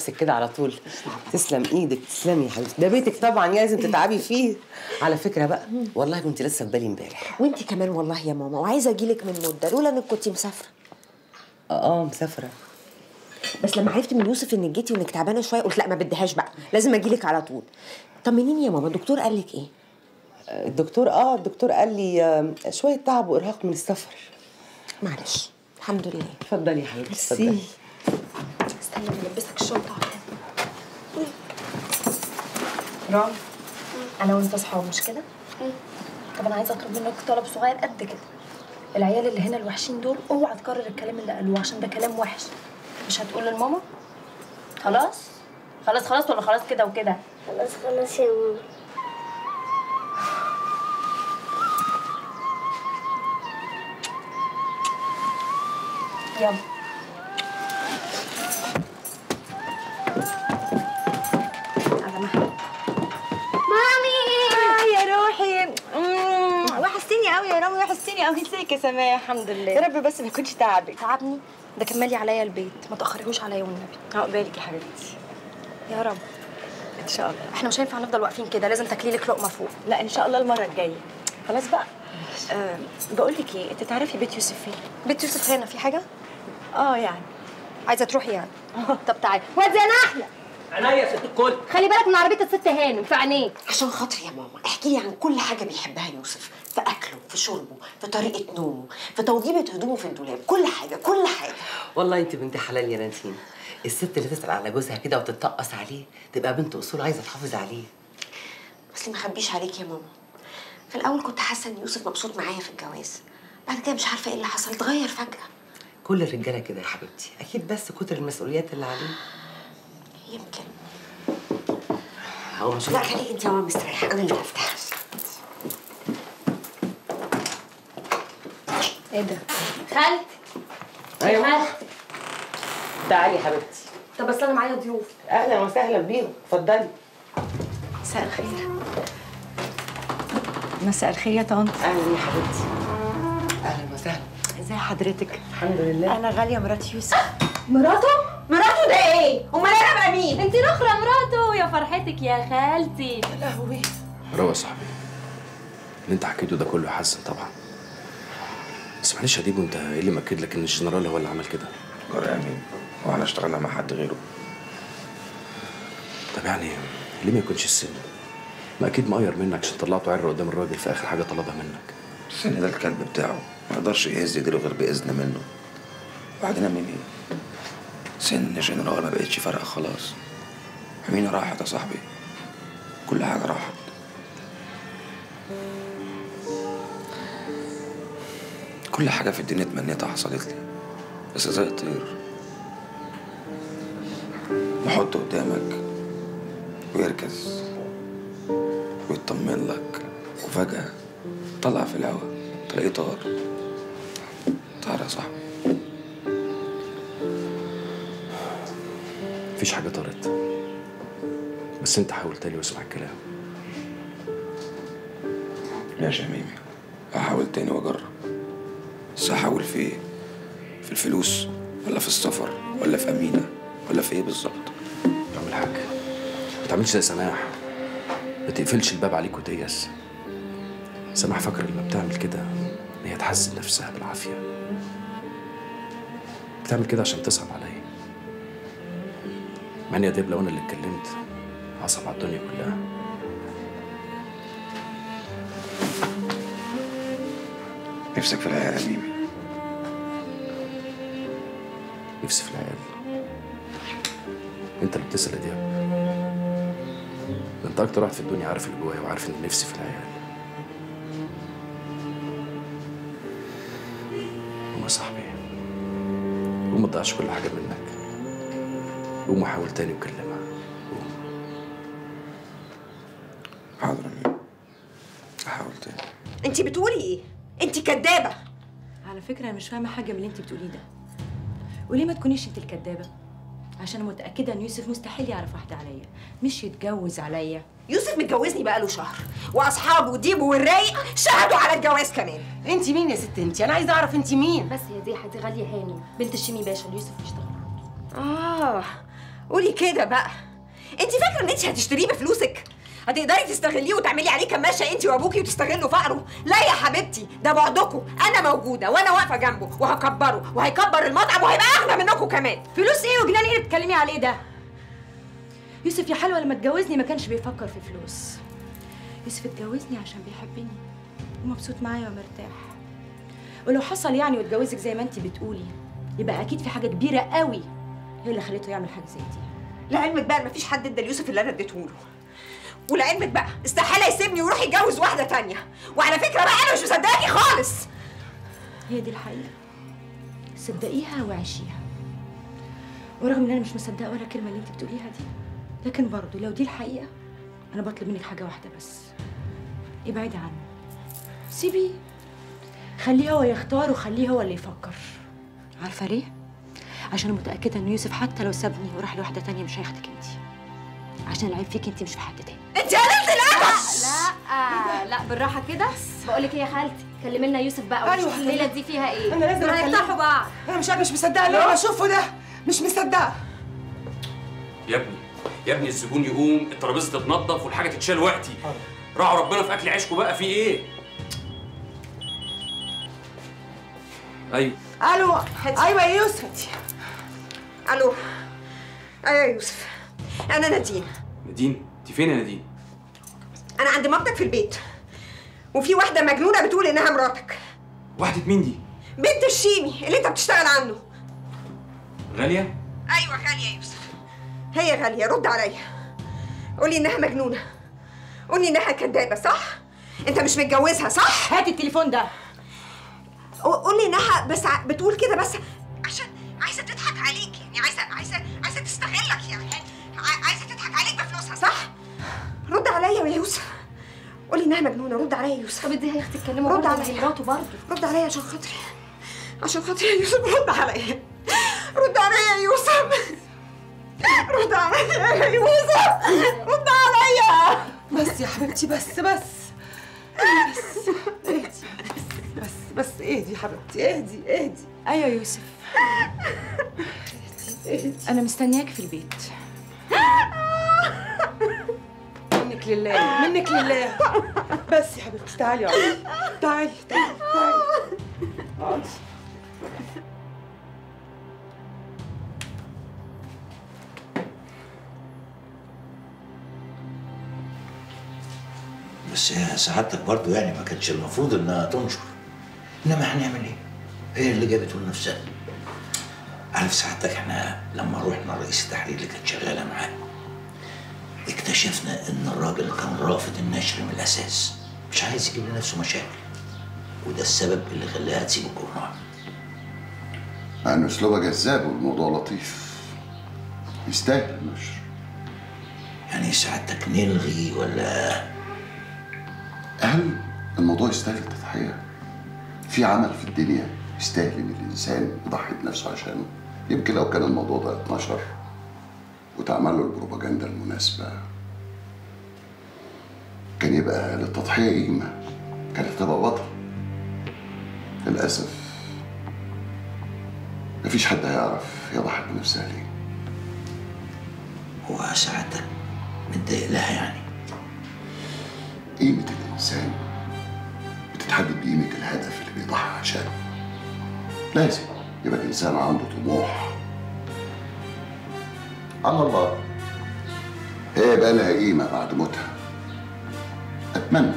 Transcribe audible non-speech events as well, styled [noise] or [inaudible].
نفسك كده على طول. تسلم إيدك تسلمي يا حبيبتي. ده بيتك طبعا لازم تتعبي فيه. على فكرة بقى والله كنت لسه في بالي امبارح. وانت كمان والله يا ماما وعايزة اجيلك من مدة. لولا انك كنت مسافرة. آه مسافرة. بس لما عرفت من يوسف انك جيتي وانك تعبانة شوية قلت لا ما بديهاش بقى. لازم اجيلك على طول. طمنيني يا ماما الدكتور قال لك إيه؟ الدكتور آه الدكتور قال لي شوية تعب وإرهاق من السفر. معلش. الحمد لله. اتفضلي يا حبيبتي اتفضلي. ميرسي استنى رام أنا وأنت أصحاب مش كده؟ طب أنا عايزة أطلب منك طلب صغير قد كده. العيال اللي هنا الوحشين دول اوعى تكرر الكلام اللي قالوه عشان ده كلام وحش. مش هتقول لماما خلاص؟ خلاص خلاص ولا خلاص كده وكده؟ خلاص خلاص يا ماما. يلا. قوي ازيك يا سماح الحمد لله. يا رب بس ما يكونش تعبك. تعبني؟ ده كملي عليا البيت. ما تاخريهوش عليا والنبي. عقبالك يا حبيبتي. يا رب. إن شاء الله. إحنا مش هينفع نفضل واقفين كده. لازم تاكلي لك لقمة فوق. لا إن شاء الله المرة الجاية. خلاص بقى. أه بقول لك إيه أنت تعرفي بيت يوسف فين؟ بيت يوسف هنا. في حاجة؟ آه يعني. عايزة تروحي يعني. طب تعالي. واد زي نحله عينيا يا ست الكل. خلي بالك من عربية الست هانم في عينيك. عشان خاطري يا ماما احكي لي عن كل حاجة بيحبها يوسف في أكله في شربه في طريقة نومه في توضيبه هدومه في الدولاب كل حاجة كل حاجة. والله انت بنت حلال يا نانسين. الست اللي تسأل على جوزها كده وتتطقص عليه تبقى بنت أصول عايزة تحافظ عليه. اصلي ما اخبيش عليك يا ماما؟ في الأول كنت حاسة إن يوسف مبسوط معايا في الجواز. بعد كده مش عارفة إيه اللي حصل اتغير فجأة. كل الرجالة كده يا حبيبتي. أكيد بس كتر المسؤوليات اللي عليه. يمكن. هو مش لا خليك انت يا ماما مستريحة. أنا اللي هفتح إيه ده؟ خالتي أيوه. تعالي يا حبيبتي. طب بس أنا معايا ضيوف. أهلا وسهلا بيهم. اتفضلي. مساء الخير. مساء الخير يا طنط. أهلا يا حبيبتي. أهلا وسهلا. ازي حضرتك؟ الحمد لله. أنا غالية مرات يوسف. مراته مراته ده إيه؟ امال أنا بقى مين؟ انت الاخرى مراته. يا فرحتك يا خالتي. لهوي. روق يا صاحبي. اللي انت حكيته ده كله حسن طبعا. بس معلش يا ديبو انت إيه اللي مأكد لك ان الجنرال هو اللي عمل كده؟ جرى يا مين وإحنا اشتغلنا مع حد غيره. طب يعني ليه ما يكونش السن؟ ما أكيد مقير منك عشان طلعته عره قدام الراجل في آخر حاجة طلبها منك. السن ده الكلب بتاعه. ما يقدرش يهز يديله غير بإذن منه. وبعدين من إيه سن جنرال ما بقتش فارقة خلاص. امينه راحت يا صاحبي. كل حاجة راحت. كل حاجة في الدنيا اتمنيتها حصلت لي. بس زي الطير. نحطه قدامك ويركز ويطمن لك. وفجأة طلع في الهوا تلاقيه طار. طار يا صاحبي. مفيش حاجة طارت. بس انت حاول تاني واسمع الكلام. يا ميمي هحاول تاني واجرب. بس هحاول في إيه؟ في الفلوس ولا في السفر ولا في أمينة ولا في إيه بالظبط؟ اعمل حاجة. ما تعملش زي سماح. ما تقفلش الباب عليك وتيأس. سماح فاكر لما بتعمل كده إن هي تحزن نفسها بالعافية. بتعمل كده عشان تصعب ان يا ديب لو أنا اللي اتكلمت هصعب على الدنيا كلها. نفسك في العيال يا ميمي. نفسي في العيال. أنت اللي بتسأل يا دياب. ده أنت أكتر واحد في الدنيا عارف اللي جوايا وعارف إن نفسي في العيال. يا صاحبي. قوم ما تضيعش كل حاجة منك. قوم وحاول تاني وكلمها. قوم. حاضر يا هحاول تاني. انت بتقولي إيه؟ انت كدابة. على فكرة أنا مش فاهمة حاجة من اللي انت بتقوليه ده. وليه ما تكونيش انت الكدابة؟ عشان أنا متأكدة إن يوسف مستحيل يعرف واحدة عليا. مش يتجوز عليا. يوسف متجوزني بقاله شهر وأصحابه وديبو والرايق شهدوا على الجواز كمان. انت مين يا ست انت؟ أنا عايزة أعرف انت مين. بس يا دي دي غاليه هانم بنت الشيمي باشا اللي يوسف بيشتغل. آه. قولي كده بقى. انت فاكرة ان انت هتشتريه بفلوسك؟ هتقدري تستغليه وتعملي عليه كماشة انت وابوكي وتستغلوا فقره؟ لا يا حبيبتي ده بعدكم أنا موجودة وأنا واقفة جنبه وهكبره وهيكبر المطعم وهيبقى أغنى منكم كمان. فلوس إيه وجنان إيه اللي بتكلمي عليه ده؟ يوسف يا حلوة لما اتجوزني ما كانش بيفكر في فلوس. يوسف اتجوزني عشان بيحبني ومبسوط معايا ومرتاح. ولو حصل يعني واتجوزك زي ما انت بتقولي يبقى أكيد في حاجة كبيرة قوي هي اللي خليته يعمل حاجة زي دي. لعلمك بقى مفيش حد ادى ليوسف اللي أنا اديته له. ولعلمك بقى استحالة يسيبني ويروح يتجوز واحدة تانية. وعلى فكرة بقى أنا مش مصدقاكي خالص. هي دي الحقيقة. صدقيها وعيشيها. ورغم إن أنا مش مصدقة ولا كلمة اللي أنت بتقوليها دي لكن برضه لو دي الحقيقة أنا بطلب منك حاجة واحدة بس. ابعدي عنه سيبيه. خليه هو يختار وخليه هو اللي يفكر. عارفة ليه؟ عشان متأكدة ان يوسف حتى لو سابني وراح لواحده تانية مش هياخدك انت عشان العيب فيك انت مش في حد تاني. انت قللت الادب لا لا بالراحة كده. بقول لك إيه يا خالتي؟ كلمي لنا يوسف بقى. ونشوف الليلة دي فيها إيه. أنا لازم. هيفتحوا بعض أنا مش مش مصدقة اللي أنا بشوفه ده. مش مصدقة. يا ابني يا ابني الزبون يقوم الترابيزة تتنضف والحاجة تتشال وقتي. راعوا ربنا في أكل عيشكم بقى في إيه؟ أيوه. ألو أيوه يا يوسف. ألو أيوه يا يوسف. أنا نادين. نادين؟ انت فين يا نادين؟ أنا عند مامتك في البيت. وفي واحدة مجنونة بتقول إنها مراتك. واحدة مين دي؟ بنت الشيمي اللي أنت بتشتغل عنه. غالية؟ أيوه غالية يا يوسف. هي غالية رد عليا. قولي إنها مجنونة. قولي إنها كدابة صح؟ أنت مش متجوزها صح؟ هاتي التليفون ده. قولي إنها بس بتقول كده بس عشان عايزة تضحك عليك يعني عايزه عايزه عايزة تستغلك يعني. ع- عايزة تضحك عليك بفلوسها. صح. رد عليا يا يوسف. قولي إنها مجنونة. رد عليا يا يوسف. طب اديها يا أختي اتكلموا رد عليا. مراته برضه. رد عليا عشان خاطري. عشان خاطري يا يوسف. رد عليا. رد عليا يا يوسف. رد عليا يا يوسف. رد عليا. بس يا حبيبتي بس بس. بس اهدي بس بس. اهدي يا حبيبتي اهدي اهدي. أيوه يا يوسف. أنا مستنياك في البيت. [laughs] منك لله منك لله. بس يا حبيبتي تعالي اقعدي تعالي تعالي تعالي. اقعدي بس هي سعادتك برضه يعني ما كانتش المفروض إنها تنشر. إنما هنعمل إيه؟ هي اللي جابته لنفسها. عارف سعادتك إحنا لما رحنا رئيس التحرير اللي كانت شغالة معاه اكتشفنا إن الراجل كان رافض النشر من الأساس مش عايز يجيب لنفسه مشاكل وده السبب اللي خلاها تسيب الجورنال مع ان أسلوبها جذاب والموضوع لطيف. يستاهل النشر. يعني سعادتك نلغي ولا؟ هل الموضوع يستاهل التضحية؟ في عمل في الدنيا يستاهل إن الإنسان يضحي بنفسه عشانه. يمكن لو كان الموضوع ده اتنشر وتعمل له البروباجندا المناسبة كان يبقى للتضحية قيمة كانت هتبقى بطل للأسف مفيش حد هيعرف يضحي بنفسها ليه. هو سعادتك متضايق لها يعني؟ قيمة الإنسان بتتحدد بقيمة الهدف اللي بيضحي عشانه. لازم. يبقى الإنسان عنده طموح. على الله. هي يبقى لها قيمة بعد موتها. أتمنى.